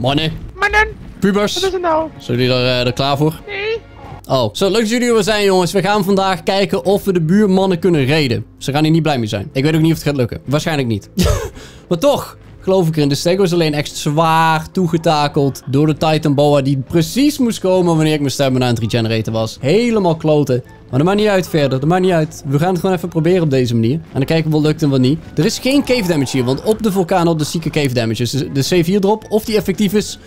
Mannen, Mannen, pubers, wat is het nou? zijn jullie er, eh, er klaar voor? Nee. Oh, zo leuk dat jullie er weer zijn jongens. We gaan vandaag kijken of we de buurmannen kunnen reden. Ze gaan hier niet blij mee zijn. Ik weet ook niet of het gaat lukken. Waarschijnlijk niet. maar toch, geloof ik erin. De Stego is alleen echt zwaar toegetakeld door de Titan Boa die precies moest komen wanneer ik mijn stemmen aan het regenereren was. Helemaal kloten. Maar dat maakt niet uit verder. Dat maakt niet uit. We gaan het gewoon even proberen op deze manier. En dan kijken we wat lukt en wat niet. Er is geen cave damage hier. Want op de vulkaan op de zieke cave damage. Dus de, de C4 drop, of die effectief is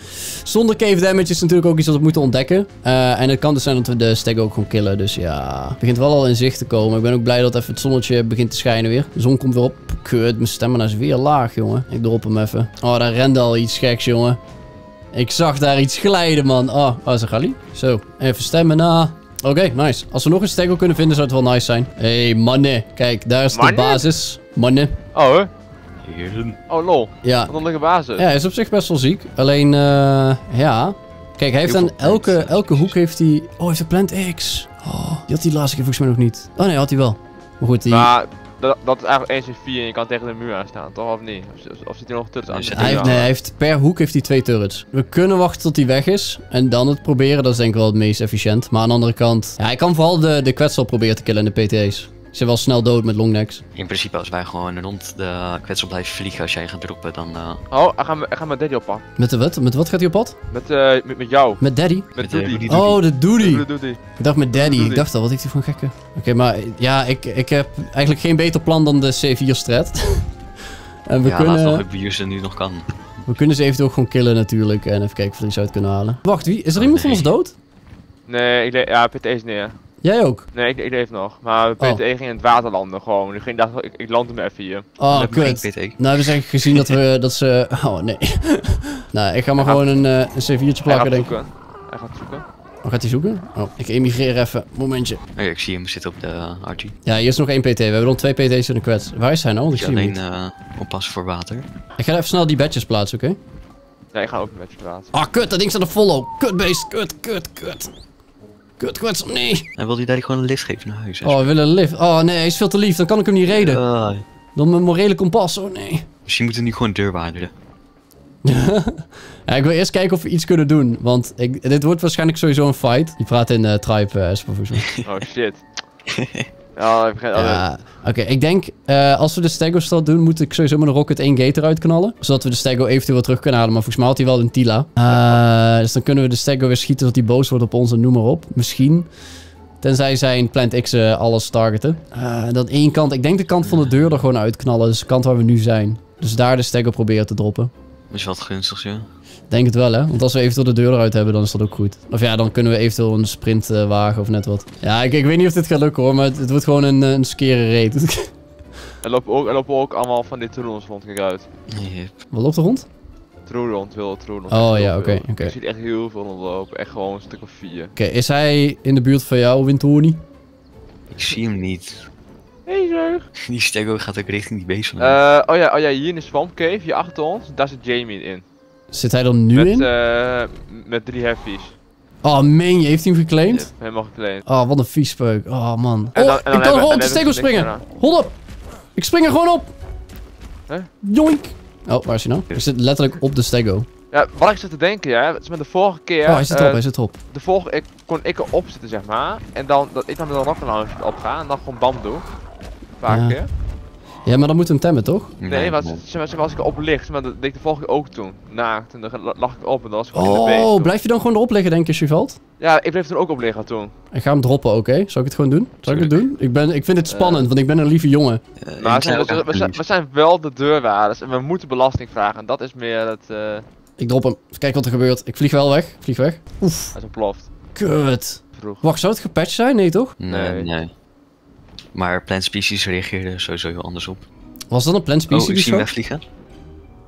zonder cave damage, is natuurlijk ook iets wat we moeten ontdekken. Eh, en het kan dus zijn dat we de stag ook gewoon killen. Dus ja, het begint wel al in zicht te komen. Ik ben ook blij dat even het zonnetje begint te schijnen weer. De zon komt weer op. Kut, mijn stemmen is weer laag, jongen. Ik drop hem even. Oh, daar rende al iets geks, jongen. Ik zag daar iets glijden, man. Oh, oh een galie? Zo, even stemmen na. Oké, nice. Als we nog een stego kunnen vinden, zou het wel nice zijn. Hé, hey, mannen. Kijk, daar is Mannen? de basis. Mannen. Oh, hè? Heren. Oh, lol. Ja. Wat onderlijke basis. ja, hij is op zich best wel ziek. Alleen, eh, ja. Kijk, hij heeft aan elke, elke hoek heeft hij... Oh, hij heeft een plant X. Oh, die had hij laatste keer volgens mij nog niet. Oh nee, had hij wel. Maar goed, die... Maar dat, dat is eigenlijk 1 4 en je kan tegen de muur aan staan, toch? Of niet? Of, of, of zit hij nog tussen aan Hij heeft, nee, hij heeft, per hoek heeft hij twee turrets. We kunnen wachten tot hij weg is. En dan het proberen. Dat is denk ik wel het meest efficiënt. Maar aan de andere kant... Ja, hij kan vooral de, de kwetsel proberen te killen in de PT's. Ze zijn wel snel dood met longnecks. In principe, als wij gewoon rond de kwetsel blijven vliegen als jij gaat droppen, dan... eh, Oh, hij gaat, hij gaat met Daddy op pad. Met de wat? Met wat gaat hij op pad? Met, eh, met, met jou. Met daddy? Met Met, eh, Doody. Oh, de doody. Doody. Doody. Ik dacht met daddy. Ik dacht al, wat heeft hij voor een gekke? Oké, maar ja, ik, ik heb eigenlijk geen beter plan dan de C4 strat. en we, ja, laat nog kunnen, ik wie ze nu nog kan. we kunnen ze eventueel gewoon killen natuurlijk. En even kijken of we er iets uit kunnen halen. Wacht, wie? is er Oh, iemand van ons dood? Nee, ik ja, PT is neer. Jij ook? Nee, ik, ik leef nog. Maar PT Oh. ging in het water landen gewoon. Ik ging dacht, ik, ik land hem even hier. Oh, kut. PT. Nou, we hebben zeg gezien dat we dat ze. Oh nee. nou, ik ga maar Hij gewoon een, eh, een C4'tje Hij plakken, gaat denk ik. zoeken. Hij gaat zoeken. Oh, gaat hij zoeken? Oh, ik emigreer even. Momentje. Oh ja, ik zie hem zitten op de RG. Ja, hier is nog één PT. We hebben nog twee PT's in de kwets. Waar is hij nou? Want ik zie hem alleen eh, oppassen voor water. Ik ga even snel die badges plaatsen, oké? Ja, ik ga ook met je water. Ah, kut, dat ding staat op follow. Kut beest, kut, kut, kut. Kut, kwets, nee. En wil hij daar gewoon een lift geven naar huis? Oh, we willen een lift. Oh nee, hij is veel te lief. Dan kan ik hem niet reden. Dan mijn morele kompas. Oh nee. misschien moeten we nu gewoon deurwaarderen. ja, ik wil eerst kijken of we iets kunnen doen. Want ik, dit wordt waarschijnlijk sowieso een fight. Die praat in eh Tribe, mij. Oh shit. Ja, ik oh, Ja, oké. Ik denk, eh, als we de Stego stad doen, moet ik sowieso met een Rocket 1 gate eruit knallen. Zodat we de Stego eventueel terug kunnen halen. Maar volgens mij had hij wel een Tila. Eh, dus dan kunnen we de Stego weer schieten tot hij boos wordt op ons en noem maar op. Misschien. Tenzij zijn Plant X eh, alles targeten. Eh, dan één kant. Ik denk de kant van de deur er gewoon uitknallen. Dus de kant waar we nu zijn. Dus daar de Stego proberen te droppen. Dat is wat gunstigs, ja. Denk het wel, hè? Want als we eventueel de deur eruit hebben, dan is dat ook goed. Of ja, dan kunnen we eventueel een sprint eh, wagen of net wat. Ja, ik, ik weet niet of dit gaat lukken hoor, maar het, het wordt gewoon een, eh, een skere reet. Er lopen ook, er lopen ook allemaal van die troelons rond, kijk uit. Yep. wat loopt er rond? Troelons, wil troelons. Oh, ja, oké, oké. Je ziet echt heel veel rondlopen. Echt gewoon een stuk of vier. Oké, is hij in de buurt van jou, Wintoni? Ik zie hem niet. Hey zeg. Die stego gaat ook richting die van hem. Eh, oh ja, oh ja, hier in de Swamp Cave, hier achter ons, daar zit Jamie in. Zit hij er nu met, in? eh, met drie heavies. Oh, meen je, heeft hij hem geclaimd? Ja, helemaal geclaimd. Oh, wat een viespeuk. Oh, man. En oh, dan- en dan ik kan gewoon op de stego springen. Hold op. Ik spring er gewoon op. Huh? Joink. Oh, waar is hij nou? Ik zit letterlijk op de stego. Ja, wat ik zit te denken, ja, is met de vorige keer. Oh, hij zit eh, erop, hij zit erop. De vorige ik, kon ik erop zitten, zeg maar. En dan dat ik dan met een rocket launcher op ga en dan gewoon bam doe. Een paar Ja. keer. Ja, maar dan moeten we hem temmen, toch? Nee, maar zeg als ik erop lig, zeg maar, dat deed ik de vorige keer ook toen. Naakt. En dan la- lag ik op en dan was ik gewoon in de base. Oh, toen. blijf je dan gewoon erop liggen, denk je, als je valt? Ja, ik bleef er ook op liggen toen. Ik ga hem droppen, oké? Zal ik het gewoon doen? Zal ik het doen? Ik, ben, ik vind het spannend, want ik ben een lieve jongen. Eh, Maar we, zijn, aan we, zijn, het we zijn wel de deurwaarders en we moeten belasting vragen. En dat is meer het. eh Ik drop hem. Even kijken wat er gebeurt. Ik vlieg wel weg. Ik vlieg weg. Oef. hij is ontploft. Kut. Vroeg. Wacht, zou het gepatcht zijn? Nee, toch? Nee, Nee. Maar plant species reageerden sowieso heel anders op. Was dat een plant Oh, species ik of zie hem wegvliegen.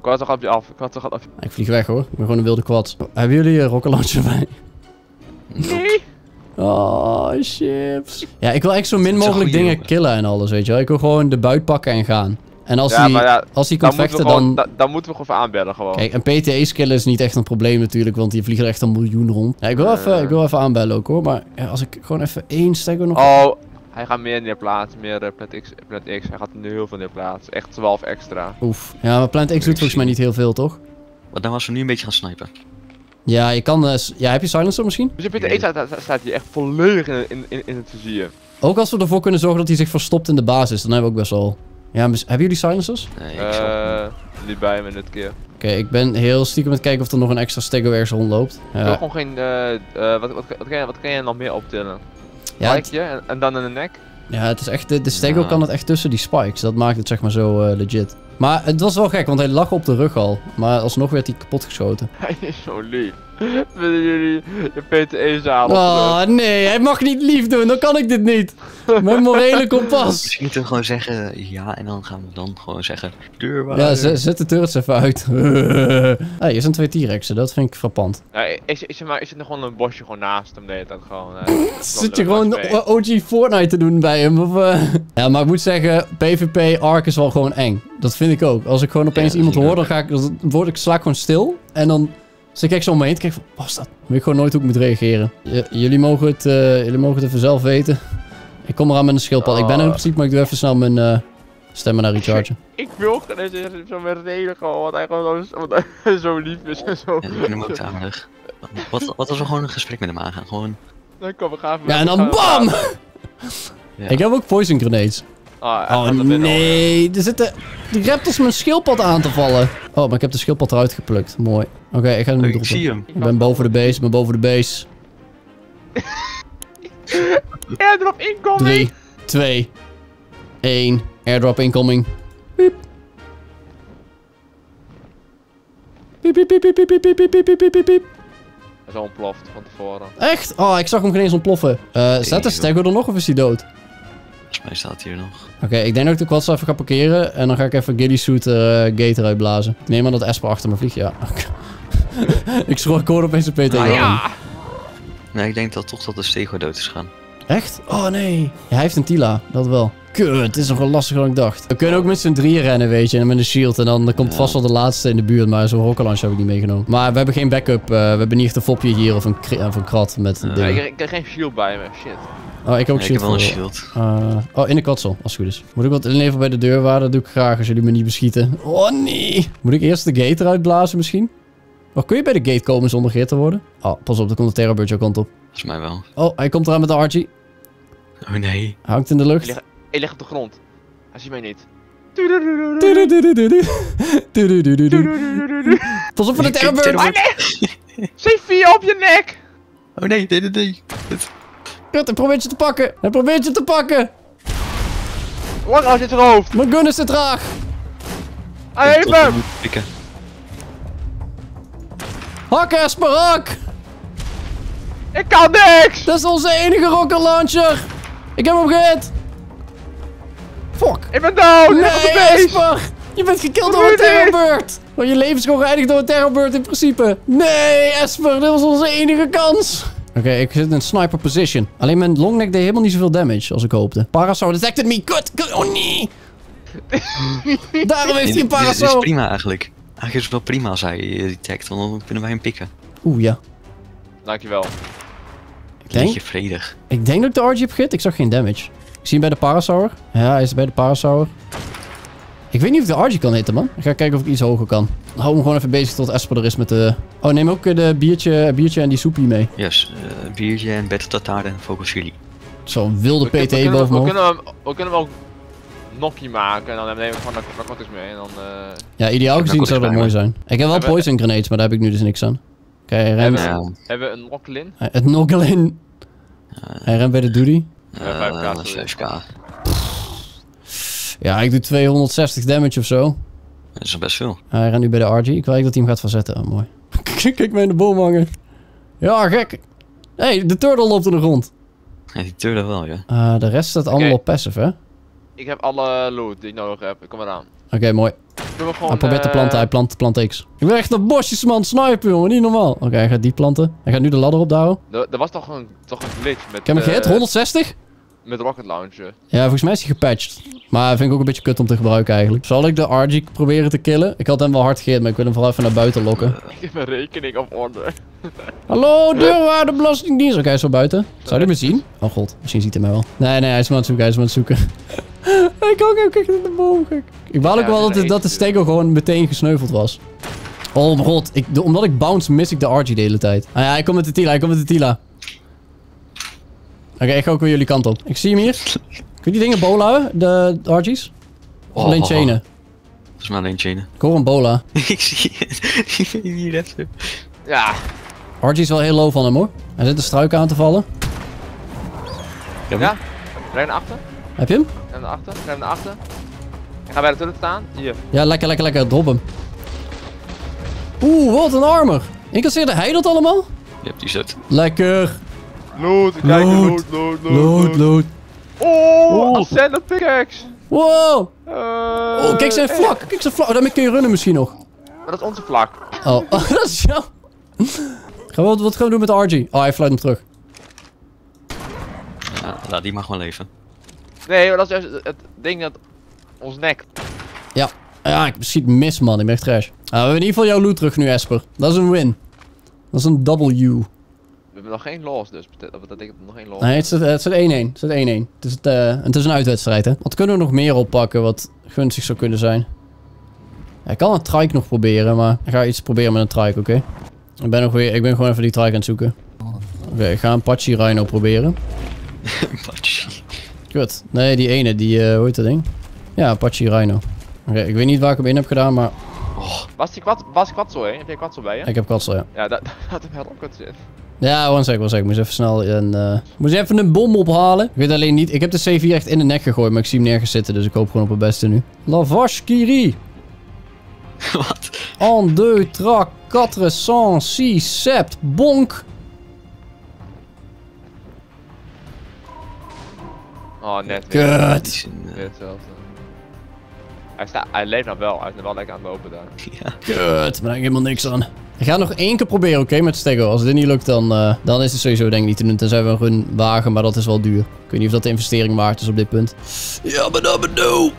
Ik had toch op je af. Ik had toch af. Ik vlieg weg hoor. Ik ben gewoon een wilde quad. Hebben jullie een rocket launcher bij? Nee! Oh, chips. Ja, ik wil echt zo min mogelijk dingen jongen. killen en alles, weet je wel. Ik wil gewoon de buit pakken en gaan. En als Ja, ja, als komt we vechten, gewoon, dan... da- dan moeten we gewoon even aanbellen gewoon. Kijk, een PTE skillen is niet echt een probleem natuurlijk, want die vliegen er echt een miljoen rond. Ja, ik wil, Eh. even, ik wil even aanbellen ook hoor, maar ja, als ik gewoon even één stagger nog... Oh, hij gaat meer neerplaatsen, meer uh, Plant, X, Plant X. Hij gaat nu heel veel neerplaatsen. Echt 12 extra. Oef. Ja, maar Plant X doet volgens mij niet heel veel, toch? Want dan was we nu een beetje gaan snipen. Ja, je kan... eh, s- ja, heb je silencer misschien? Dus je Peter 1 staat, staat- hier echt volledig in, in, in, in het vizier. Ook als we ervoor kunnen zorgen dat hij zich verstopt in de basis, dan hebben we ook best wel... Ja, hebben jullie silencers? Nee, ik. Eh, niet bij me dit keer. Oké, ik ben heel stiekem aan het kijken of er nog een extra stego ergens rondloopt. Ik wil Ja, gewoon geen, wat, wat, wat, kan je, wat kan je nog meer optillen? Ja, Spikeje en, en dan in de nek? ja, het is echt... De, de stego Ja. kan het echt tussen die spikes. Dat maakt het zeg maar zo eh, legit. Maar het was wel gek, want hij lag op de rug al. Maar alsnog werd hij kapot geschoten. Hij is zo lief. Willen jullie je Peter 1 zaal Oh nee, hij mag niet lief doen, dan kan ik dit niet. Mijn morele kompas. Misschien moeten we gewoon zeggen ja en dan gaan we dan gewoon zeggen deur waar. Ja, zet, de turrets even uit. hey, hier zijn twee T-Rexen, dat vind ik frappant. Ja, is, is, er maar, is er nog gewoon een bosje gewoon naast hem de tijd gewoon... eh, Zit je eh, gewoon. OG Fortnite te doen bij hem? Of, eh? Ja, maar ik moet zeggen, PvP Ark is wel gewoon eng. Dat vind ik ook. Als ik gewoon opeens Ja, iemand dat hoor, dan ga ik, dan word ik, sla ik gewoon stil. En dan zit ik zo om me heen te kijken van, wat is dat? Weet ik gewoon nooit hoe ik moet reageren. J- jullie, mogen het, eh, jullie mogen het even zelf weten. Ik kom eraan met een schildpad. Ik ben er in Oh. principe, maar ik doe even snel mijn eh, stemmen naar rechargen. Ik wil geen eens zo met reden gewoon, want hij gewoon zo, hij zo lief is en zo. Ja, ik vind hem ook aardig. Wat, wat als we gewoon een gesprek met hem aangaan? Gewoon. Dan kom we gaan Ja, en dan BAM! Ja. Ik heb ook poison grenades. Ah, Oh nee, er zitten de raptors mijn schildpad aan te vallen. Oh, maar ik heb de schildpad eruit geplukt. Mooi. Oké, ik ga hem nu Ik droppen. zie hem. Ik ben boven de base, ik ben boven de base. Airdrop incoming! 3, 2, 1. Airdrop incoming. Piep. Piep, piep, piep, piep, piep, piep, piep, piep, piep, piep. Hij is al ontploft van tevoren. Echt? Oh, ik zag hem geen eens ontploffen. Eh staat de stego er nog of is hij dood? Volgens mij staat hij hier nog. Oké, ik denk dat ik de quads even ga parkeren. En dan ga ik even Gilly Suit eh, gate eruit blazen. Ik neem aan dat Esper achter me vliegt, ja. ik schrok ik hoorde opeens een PT. Ah, Ja! Nee, ik denk dat toch dat de stego dood is gegaan. Echt? Oh nee. Ja, hij heeft een Tila, dat wel. Kut, het is nog wel lastiger dan ik dacht. We kunnen ook met z'n drieën rennen, weet je, en met een shield. En dan komt vast wel de laatste in de buurt, maar zo'n rocket heb ik niet meegenomen. Maar we hebben geen backup. eh, we hebben niet echt een fopje hier of een, of een krat met Ja, dingen. ik, ik heb geen shield bij me, shit. Oh, ik heb ook ik shield heb wel een shield. Eh, oh, in de kwadsel, als het goed is. Moet ik wat inleveren bij de deurwaarder? Dat doe ik graag als jullie me niet beschieten. Oh nee. Moet ik eerst de gate eruit blazen misschien? Oh, kun je bij de gate komen zonder geert te worden? Oh, pas op, er komt een terrorbird jouw kant op. Volgens mij wel. Oh, hij komt eraan met de Archie. Oh nee. Hij hangt in de lucht. Ja. Ik lig op de grond. Hij ziet mij niet. Pas op voor de terrorbird. terrorbird. C4 op je nek! Oh nee, nee, nee, nee. Kut, hij probeert je te pakken. Hij probeert je te pakken. Lang als in zijn hoofd! Mijn gun is te traag. Hij heeft hem! Hak, Esper, hak. Ik kan niks! Dat is onze enige rocket launcher. Ik heb hem gehit. Fuck. Ik ben dood! Ik Nee! Esper. Je bent gekild door een terrorbird. Want je leven is gewoon geëindigd door een terrorbird in principe. Nee, Esper. Dit was onze enige kans. Oké, ik zit in een sniper position. Alleen mijn longneck deed helemaal niet zoveel damage als ik hoopte. Parasaur detected me. Kut. kut. Oh nee. Daarom heeft hij een Nee, dit- is prima eigenlijk. Eigenlijk is het wel prima als hij eh, detect, want dan kunnen wij hem pikken. Oeh, ja. Dankjewel. Ik denk, Beetje vredig. ik denk dat ik de RG heb gehit. Ik zag geen damage. Ik zie hem bij de Parasaur. Ja, hij is bij de Parasaur. Ik weet niet of ik de RG kan hitten, man. Ik ga kijken of ik iets hoger kan. Hou hem gewoon even bezig tot Esper er is met de... Oh, neem ook eh, de biertje, biertje en die soepie mee. Yes, eh, biertje en battle tartare en focus chili. Zo'n wilde We, PT kunnen, boven we, kunnen hem, we kunnen hem ook nokkie maken en dan nemen we gewoon narcotics mee en dan... eh Ja, ideaal Ik gezien zou dat mooi zijn. Ik heb wel Hebben we- poison grenades, maar daar heb ik nu dus niks aan. Oké, remt. Hebben Ja, hebben we een Locklin? Hij- Het Noggelin. Hij remt bij de eh, Ja, 5K, sorry. 5k. Ja, ik doe 260 damage of zo. Dat is best veel. Hij rent nu bij de RG. Ik wil eigenlijk dat hij hem gaat verzetten. Oh, mooi. Kijk mij in de boom hangen. Ja, gek. Hé, hey, de turtle loopt er nog rond. Ja, die turtle wel, ja. Eh, de rest staat allemaal op passive, hè? Oké, Ik heb alle loot die ik nodig heb. Ik kom eraan. mooi. We gewoon... Hij probeert te eh, planten. Hij plant, plant X. Ik ben echt een bosjesman sniper, jongen. Niet normaal. Oké, hij gaat die planten. Hij gaat nu de ladder opdouwen. Er, was toch een, toch een glitch met... Ik heb hem eh, gehit. 160? Met rocket launcher. Ja, volgens mij is hij gepatcht. Maar vind ik ook een beetje kut om te gebruiken eigenlijk. Zal ik de RG proberen te killen? Ik had hem wel hard gehit, maar ik wil hem vooral even naar buiten lokken. Ik heb mijn rekening op orde. Hallo, deurwaarde belastingdienst. Oké, hij is wel buiten. Zou hij me zien? Oh god, misschien ziet hij mij wel. Nee, nee, hij is me aan het zoeken, hij is me aan het zoeken. kan ook echt in de boom. Ik baal ook Ja, wel dat dat, de- stego gewoon meteen gesneuveld was. Oh mijn god. Ik, de- omdat ik bounce mis ik de Archie de hele tijd. Ah ja, hij komt met de Tila. Hij komt met de Tila. Oké, ik ga ook weer jullie kant op. Ik zie hem hier. Kun je die dingen bola, de, de Archies? Of Oh, alleen oh, oh. chainen? Volgens mij alleen chainen. Ik hoor een bola. ik zie weet niet net. Ja. Archie is wel heel low van hem hoor. Hij zit de struiken aan te vallen. Ja. Ren naar achter. Heb je hem? Ren naar achter. Ren naar achter. Ik ga bij de toilet staan. Hier. Ja, lekker, lekker, lekker. Drop hem. Oeh, wat een armor. Incasseerde hij dat allemaal? Je hebt die zet. Lekker. Loot. Loot. loot, loot, Loot, loot. Oh, ascendant pickaxe. Wow. Eh, Oh, kijk zijn vlak. Kijk zijn vlak. Oh, daarmee kun je runnen misschien nog. Maar dat is onze vlak. Oh, oh dat is jou. Gaan we, wat, wat gaan we doen met de RG? Oh, hij fluit hem terug. Ja, laat die mag wel leven. Nee, maar dat is juist het ding dat ons nek. Ja. Ja, ik schiet mis, man. Ik ben echt trash. Ah, we hebben in ieder geval jouw loot terug nu, Esper. Dat is een win. Dat is een W. We hebben nog geen loss, dus dat betekent nog geen loss. Nee, het is het is het 1-1. Het is het 1-1. Het is, het, eh, het is een uitwedstrijd, hè. Wat kunnen we nog meer oppakken wat gunstig zou kunnen zijn? Ja, ik kan een trike nog proberen, maar ik ga iets proberen met een trike, oké? Ik ben nog weer, ik ben gewoon even die trike aan het zoeken. Oké, ik ga een Pachi Rhino proberen. Patchy. Kut. Nee, die ene, die, eh hoe heet dat ding? Ja, Apache Rhino. Oké, ik weet niet waar ik hem in heb gedaan, maar Was die kwad, was kwatso, hè? Heb jij kwatso bij je? ik heb katsel, ja. Ja, dat had hem wel op kunnen zitten. Ja, one sec, one sec. Ik moest even snel een, eh moest even een bom ophalen. Ik weet alleen niet, ik heb de C4 echt in de nek gegooid, maar ik zie hem nergens zitten, dus ik hoop gewoon op het beste nu. Lavashkiri. Wat? En deux, trois, quatre, cent, six, sept, bonk. Oh, net Kut. een, eh, hetzelfde. Hij, staat, hij leeft nog wel, hij is nog wel lekker aan het lopen daar. ja. Kut, maar daar heb ik helemaal niks aan. Ik ga nog één keer proberen, oké, met Stego. Als dit niet lukt, dan, eh, dan is het sowieso denk ik niet te doen. Tenzij we een run wagen, maar dat is wel duur. Ik weet niet of dat de investering waard is op dit punt. Ja, maar dat bedoel.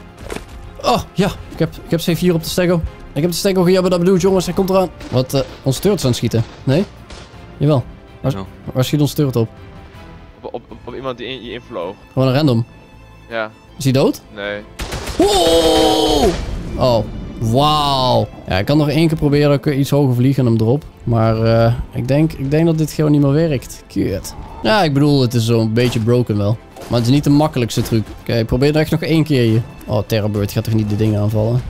Oh, ja. Ik heb, ik heb C4 op de Stego. Ik heb de Stego gejabbedabedoe, jongens. Hij komt eraan. Wat, eh ons turret is aan het schieten. Nee? Jawel. Waar, schiet ons turret op? Op, op, op, op iemand die in, je invloog. Gewoon een random. Ja, Is hij dood? nee. Oh! Oh, wauw. Ja, ik kan nog één keer proberen ik iets hoger vlieg en hem erop. Maar eh, ik, denk, ik denk dat dit gewoon niet meer werkt. Kut. Ja, ik bedoel, het is zo'n beetje broken wel. Maar het is niet de makkelijkste truc. Oké, probeer het echt nog één keer. Oh, Terrorbird gaat toch niet de dingen aanvallen?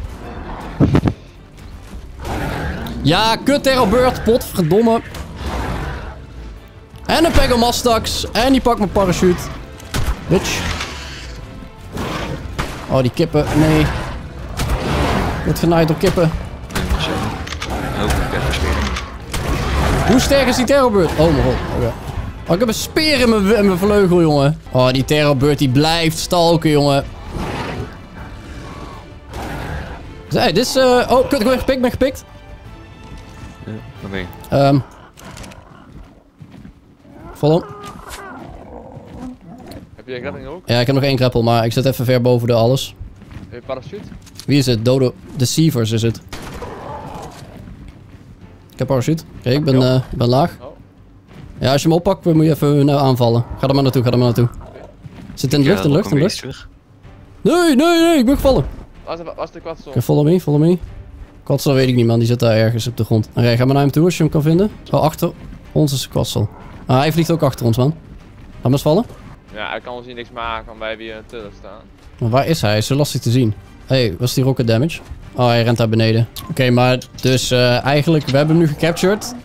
Ja, kut Terrorbird, potverdomme. En een Pegomastax. En die pakt mijn parachute. Bitch. Oh, die kippen. Nee. Wordt genaaid door kippen. Hoe sterk is die terrorbird? Oh mijn god. Oké. Oh, ik heb een speer in mijn, in mijn vleugel, jongen. Oh, die terrorbird die blijft stalken, jongen. Hey, dit is... eh, Oh, kut, ik ben gepikt, ben gepikt. Ja, ben. Follow. Heb redding ook? Ja, ik heb nog één kreppel, maar ik zit even ver boven de alles. Heb je parachute? Wie is het? Dodo. Deceivers is het. Ik heb parachute. Oké, ik ben, eh, ik ben laag. Oh. Ja, als je hem oppakt, moet je even nou, aanvallen. Ga er maar naartoe, ga er maar naartoe. Zit in de lucht, in de lucht, in de lucht. Nee, nee, nee, ik ben gevallen. Was, was de kwatso? Oké, follow me, follow me. Kwatsel weet ik niet, man. Die zit daar ergens op de grond. Oké, ga maar naar hem toe als je hem kan vinden. Zo, achter ons is Kwatsel. Ah, hij vliegt ook achter ons, man. Ga maar eens vallen. Ja, hij kan ons hier niks maken, omdat wij weer een tunnel staan. Maar waar is hij? Hij is zo lastig te zien. Hé, hey, was die rocket damage? Oh, hij rent daar beneden. Oké, maar dus eh, eigenlijk, we hebben hem nu gecaptured.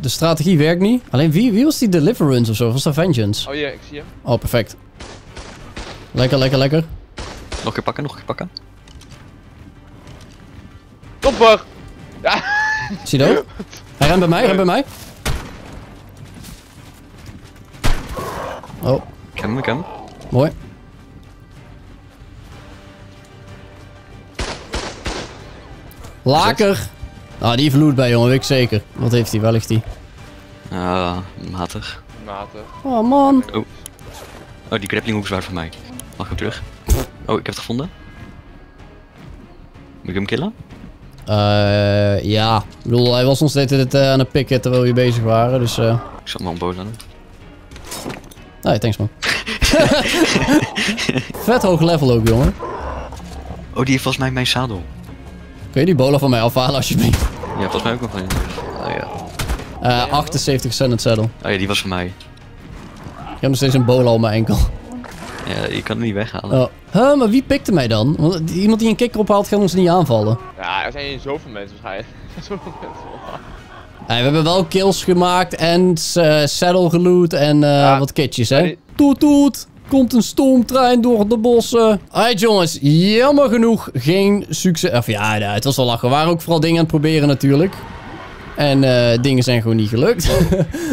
De strategie werkt niet. Alleen wie, wie was die Deliverance of zo? Was dat Vengeance? Oh hier, ik zie hem. Oh, perfect. Lekker, lekker, lekker. Nog een keer pakken, nog een keer pakken. Topper! Ja, Is hij dood? Hij rent bij mij, rent bij mij. Oh, Ik heb hem, ik heb hem. mooi. Laker! Ah, die loot bij, jongen, weet ik zeker. Wat heeft hij? Waar ligt hij? Ah, matig. matig. Oh, man. Oh, die grappling hook is waar voor mij. Mag ik hem terug? Oh, ik heb het gevonden. Moet ik hem killen? Eh, ja. Ik bedoel, hij was ons de hele tijd eh, aan het pikken terwijl we bezig waren, dus... eh Ik zat me al boos aan hem. Nee, thanks man. Vet hoog level ook, jongen. Oh, die heeft volgens mij mijn zadel. Kun je die bola van mij afhalen alsjeblieft? Ja, volgens mij ook nog een. Oh ja. Eh 78 cent het saddle. Oh ja, die was voor mij. Ik heb nog steeds een bola op mijn enkel. Ja, je kan het niet weghalen. Oh. Huh, maar wie pikte mij dan? Want iemand die een kikker ophaalt gaat ons niet aanvallen. Ja, er zijn zoveel mensen waarschijnlijk. zoveel mensen. Hey, we hebben wel kills gemaakt en eh, saddle geloot en eh, Ja. wat kitjes, hè? Toet toet! Komt een stoomtrein door de bossen. Alright jongens, jammer genoeg geen succes. Of ja, ja, het was wel lachen. We waren ook vooral dingen aan het proberen natuurlijk. En eh, dingen zijn gewoon niet gelukt.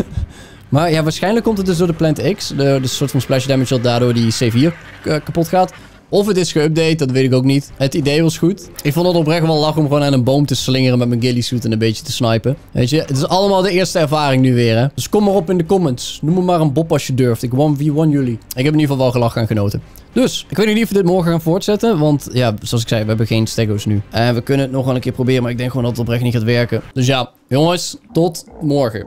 maar ja, waarschijnlijk komt het dus door de Plant X. De, de soort van splash damage dat daardoor die C4 eh, kapot gaat. Of het is geüpdate, dat weet ik ook niet. Het idee was goed. Ik vond het oprecht wel lachen om gewoon aan een boom te slingeren met mijn ghillie suit en een beetje te snipen. Weet je, het is allemaal de eerste ervaring nu weer, hè. Dus kom maar op in de comments. Noem me maar een Bob als je durft. Ik 1v1 jullie. Ik heb in ieder geval wel gelachen en genoten. Dus, ik weet niet of we dit morgen gaan voortzetten. Want ja, zoals ik zei, we hebben geen stego's nu. En we kunnen het nog wel een keer proberen, maar ik denk gewoon dat het oprecht niet gaat werken. Dus ja, jongens, tot morgen.